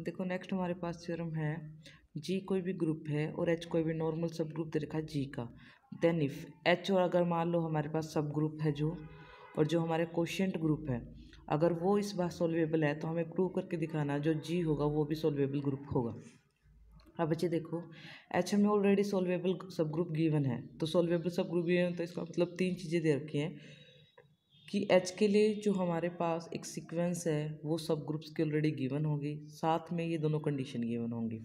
देखो नेक्स्ट हमारे पास थ्योरम है जी कोई भी ग्रुप है और एच कोई भी नॉर्मल सब ग्रुप दे रखा है जी का। देन इफ़ एच और अगर मान लो हमारे पास सब ग्रुप है जो, और जो हमारे क्वेश्चन ग्रुप है, अगर वो इस बार सोल्वेबल है तो हमें प्रूव करके दिखाना जो जी होगा, वो भी सोल्वेबल ग्रुप होगा। अब बच्चे देखो एच में ऑलरेडी सोल्वेबल सब ग्रुप गिवन है तो सोल्वेबल सब ग्रुप गिवन तो इसका मतलब तीन चीज़ें दे रखी हैं। कि एच के लिए जो हमारे पास एक सीक्वेंस है, वो सब ग्रुप्स की ऑलरेडी गिवन होगी। साथ में ये दोनों कंडीशन गिवन होंगी।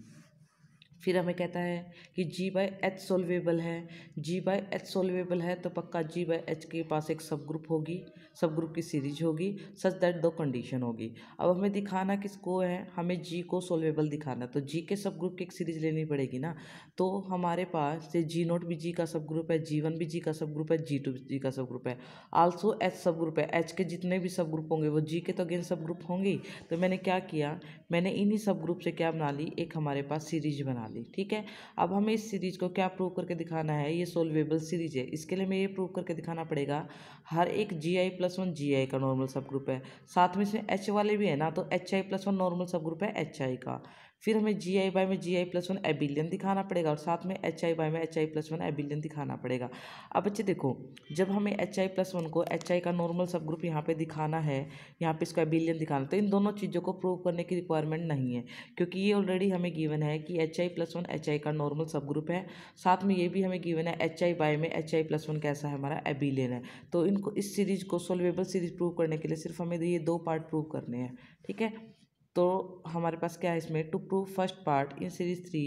फिर हमें कहता है कि जी बाई एच सोल्वेबल है। जी बाई एच सोल्वेबल है तो पक्का जी बाई एच के पास एक सब ग्रुप होगी। सब ग्रुप की सीरीज़ होगी। सच दैट दो कंडीशन होगी। अब हमें दिखाना किसको है? हमें जी को सोल्वेबल दिखाना। तो जी के सब ग्रुप की एक सीरीज़ लेनी पड़ेगी ना? तो हमारे पास से जी नोट भी जी का सब ग्रुप है जी वन भी जी का सब ग्रुप है जी टू भी जी का सब ग्रुप है। आल्सो एच सब ग्रुप है। एच के जितने भी सब ग्रुप होंगे, वो जी के तो अगेन सब ग्रुप होंगे तो मैंने क्या किया? मैंने इन्हीं सब ग्रुप से क्या बना ली? एक हमारे पास सीरीज़ बना ली, ठीक है? अब हमें इस सीरीज़ को क्या प्रूव करके दिखाना है? ये सोल्वेबल सीरीज़ है। इसके लिए हमें ये प्रूव करके दिखाना पड़ेगा, हर एक जी आई प्लस वन जी आई का नॉर्मल सब ग्रुप है। साथ में इसमें एच वाले भी है ना तो H I plus one normal sub group है एच आई का। फिर हमें जी आई बाई में G I plus one abelian दिखाना पड़ेगा और साथ में एच आई बाई में H I plus one abelian दिखाना पड़ेगा। अब बच्चे देखो, जब हमें एच आई प्लस वन को एच आई का नॉर्मल सब ग्रुप यहाँ पे दिखाना है, यहाँ पे इसको एबिलियन दिखाना तो इन दोनों चीज़ों को प्रूव करने की रिक्वायरमेंट नहीं है, क्योंकि ये ऑलरेडी हमें गिवन है कि H I plus one H I का नॉर्मल सब ग्रुप है, साथ में ये भी हमें गिवन है एच आई बाई में एच आई प्लस वन कैसा है, हमारा एबिलियन है। तो इनको इस सीरीज़ को सोल्वेबल सीरीज़ प्रूव करने के लिए सिर्फ़ हमें ये दो पार्ट प्रूव करने हैं, ठीक है? तो हमारे पास क्या है इसमें to prove first part in series three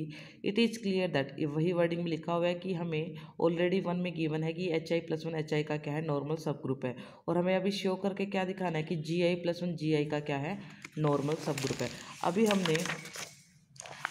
it is clear that वही वर्डिंग में लिखा हुआ है कि हमें ऑलरेडी वन में गिवन है कि H I plus one H I का क्या है? नॉर्मल सब ग्रुप है। और हमें अभी शो करके क्या दिखाना है कि जी आई प्लस वन जी आई का क्या है? नॉर्मल सब ग्रुप है। अभी हमने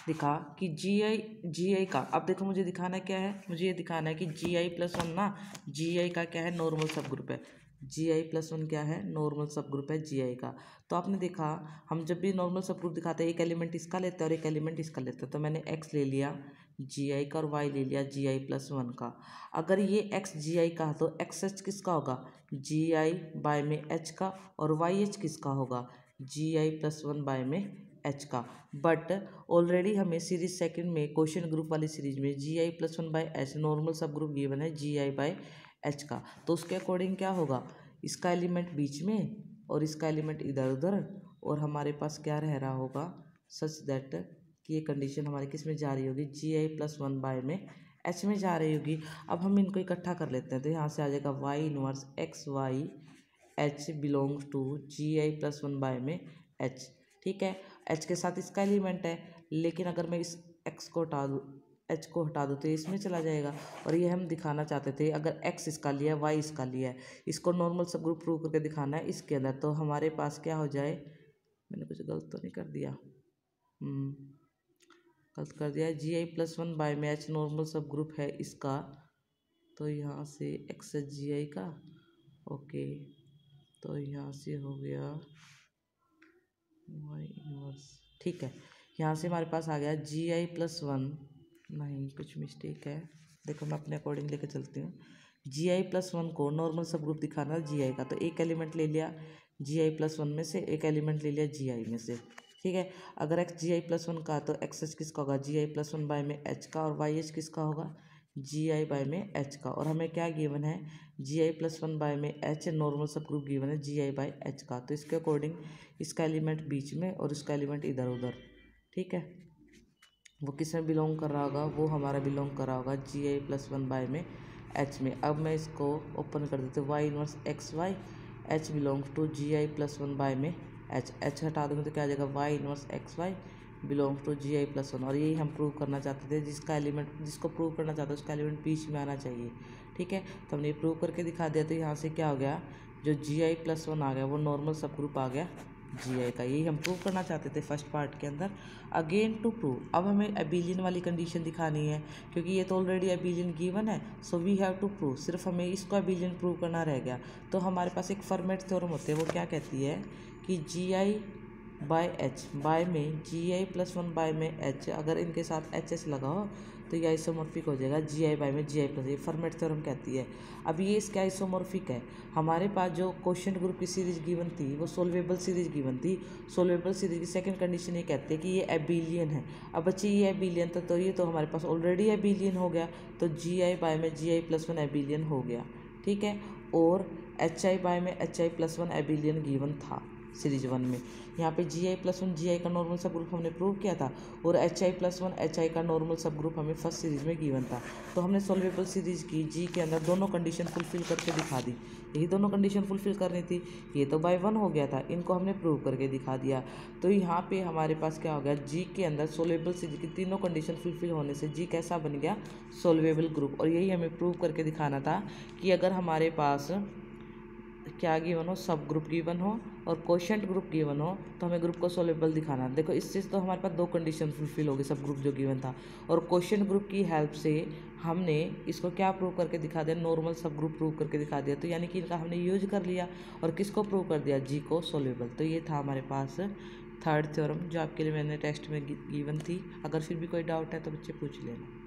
दिखा कि जी आई जी आई का, अब देखो मुझे दिखाना क्या है? मुझे ये दिखाना है कि जी आई प्लस वन ना जी आई का क्या है? नॉर्मल सब ग्रुप है। जी आई प्लस वन क्या है? नॉर्मल सब ग्रुप है जी आई का। तो आपने देखा, हम जब भी नॉर्मल सब ग्रुप दिखाते हैं, एक एलिमेंट इसका लेते हैं और एक एलिमेंट इसका लेते हैं। तो मैंने एक्स ले लिया जी आई का और वाई ले लिया जी आई प्लस वन का। अगर ये एक्स जी आई का तो एक्स एच किसका होगा? जी आई बाय में एच का और वाई एच किसका होगा? G I plus one by में एच का। बट ऑलरेडी हमें सीरीज़ सेकंड में क्वेश्चन ग्रुप वाली सीरीज़ में G I plus one by H normal sub group given है जी आई बाय एच का। तो उसके अकॉर्डिंग क्या होगा? इसका एलिमेंट बीच में और इसका एलिमेंट इधर उधर और हमारे पास क्या रह रहा होगा? सच दैट कि ये कंडीशन हमारी किसमें जा रही होगी? G I plus one by में एच में जा रही होगी। अब हम इनको इकट्ठा कर लेते हैं। तो यहाँ से आ जाएगा Y inverse X Y H belongs to G I plus one by में एच ठीक है? एच के साथ इसका एलिमेंट है। लेकिन अगर मैं इस एक्स को हटा दूँ एच को हटा दो तो इसमें चला जाएगा। और ये हम दिखाना चाहते थे अगर एक्स इसका लिया वाई इसका लिया है इसको नॉर्मल सब ग्रुप प्रूव करके दिखाना है इसके अंदर तो हमारे पास क्या हो जाए? मैंने कुछ गलत तो नहीं कर दिया। हम्म, गलत कर दिया। G I plus one by में एच नॉर्मल सब ग्रुप है इसका तो यहाँ से एक्स जी आई का। ओके तो यहाँ से हो गया वाई इनवर्स ठीक है यहाँ से हमारे पास आ गया जी आई प्लस वन नहीं, कुछ मिस्टेक है। देखो, मैं अपने अकॉर्डिंग लेके चलती हूँ। जी आई प्लस वन को नॉर्मल सब ग्रुप दिखाना जी आई का। तो एक एलिमेंट ले लिया जी आई प्लस वन में से, एक एलिमेंट ले लिया जी आई में से। ठीक है? अगर X G I plus one का तो एक्स एच किसका होगा? G I plus one by में एच का और वाई एच किसका होगा? जी आई बाय में एच का। और हमें क्या गिवन है? G I plus one by में H normal sub group given है जी आई बाय एच का। तो इसके अकॉर्डिंग इसका एलिमेंट बीच में और इसका एलिमेंट इधर उधर ठीक है? वो किसमें बिलोंग कर रहा होगा? वो हमारा बिलोंग कर रहा होगा G I plus one by में एच में। अब मैं इसको ओपन कर देती हूँ। Y inverse X Y H belongs to G I plus one by में एच एच हटा दूँगी तो क्या आ जाएगा? Y inverse X Y belongs to G I plus one और यही हम प्रूव करना चाहते थे। जिसका एलिमेंट जिसको प्रूव करना चाहते उसका एलिमेंट बीच में आना चाहिए। ठीक है? तो हमने प्रूव करके दिखा दिया। तो यहाँ से क्या हो गया? जो जी आई प्लस वन आ गया, वो नॉर्मल सब ग्रुप आ गया। जी आई का यही हम प्रूव करना चाहते थे फ़र्स्ट पार्ट के अंदर। अगेन टू प्रूव अब हमें एबिलियन वाली कंडीशन दिखानी है, क्योंकि ये तो ऑलरेडी एबिलियन गिवन है so we have to prove सिर्फ़ हमें इसको एबिलियन प्रूव करना रह गया। तो हमारे पास एक फॉर्मेट थ्योरम होते हैं, वो क्या कहती है कि G I by H, by में G I plus one by में एच अगर इनके साथ एच एच लगाओ तो ये आइसोमॉर्फिक हो जाएगा जी आई बाय में जी आई प्लस ये फॉर्मेट थ्योरम कहती है। अब ये इसका आइसोमॉर्फिक है। हमारे पास जो क्वेश्चन ग्रुप की सीरीज़ गिवन थी, वो सोल्वेबल सीरीज़ गिवन थी। सोल्वेबल सीरीज़ की सेकंड कंडीशन ये कहती है कि ये एबिलियन है। अब बच्चे, ये एबिलियन तो ये तो हमारे पास ऑलरेडी एबिलियन हो गया। तो जी आई बाय में G I plus one abelian हो गया। ठीक है? और एच आई बाय में H I plus one abelian given था। सीरीज़ वन में। यहाँ पे जी आई प्लस वन जी आई का नॉर्मल सब ग्रुप हमने प्रूव किया था और H I plus one H I का नॉर्मल सब ग्रुप हमें फ़र्स्ट सीरीज़ में गिवन था। तो हमने सोल्वेबल सीरीज़ की जी के अंदर दोनों कंडीशन फुलफिल करके दिखा दी। यही दोनों कंडीशन फुलफिल करनी थी, ये तो बाय वन हो गया था, इनको हमने प्रूव करके दिखा दिया। तो यहाँ पे हमारे पास क्या हो गया जी के अंदर सोल्वेबल सीरीज़ की तीनों कंडीशन फुलफिल होने से जी कैसा बन गया सोल्वेबल ग्रुप और यही हमें प्रूव करके दिखाना था कि अगर हमारे पास क्या गिवन हो सब ग्रुप गिवन हो और क्वेश्चन ग्रुप गिवन हो तो हमें ग्रुप को सोलेबल दिखाना देखो इससे तो हमारे पास दो कंडीशन फुलफिल हो गई सब ग्रुप जो गिवन था। और क्वेश्चन ग्रुप की हेल्प से हमने इसको क्या प्रूव करके दिखा दिया? नॉर्मल सब ग्रुप प्रूव करके दिखा दिया। तो यानी कि इनका हमने यूज़ कर लिया और किसको प्रूव कर दिया? जी को सोलेबल तो ये था हमारे पास थर्ड थ्योरम जो आपके लिए मैंने टेस्ट में गिवन थी। अगर फिर भी कोई डाउट है तो बच्चे पूछ लेना।